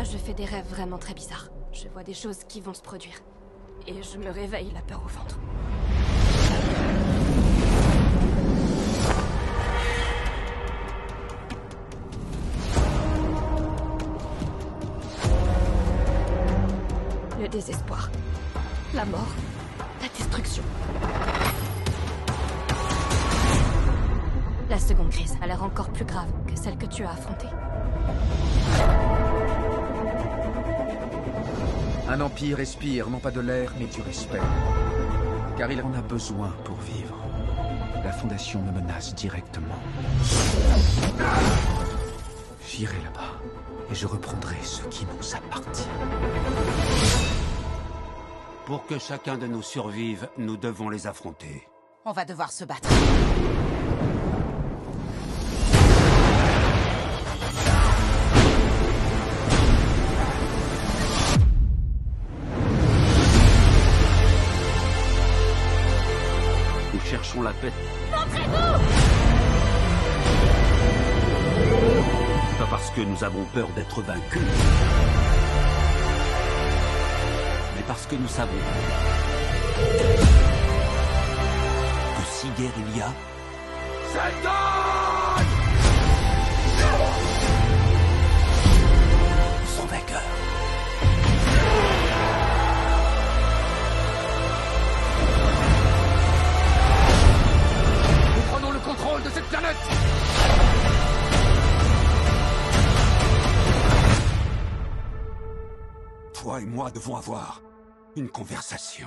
Je fais des rêves vraiment très bizarres. Je vois des choses qui vont se produire. Et je me réveille la peur au ventre. Le désespoir. La mort. La destruction. La seconde crise a l'air encore plus grave que celle que tu as affrontée. Un empire respire non pas de l'air, mais du respect. Car il en a besoin pour vivre. La Fondation me menace directement. J'irai là-bas et je reprendrai ce qui nous appartient. Pour que chacun de nous survive, nous devons les affronter. On va devoir se battre. Cherchons la paix. Pas parce que nous avons peur d'être vaincus. Mais parce que nous savons que si guerre il y a, Toi et moi devons avoir une conversation.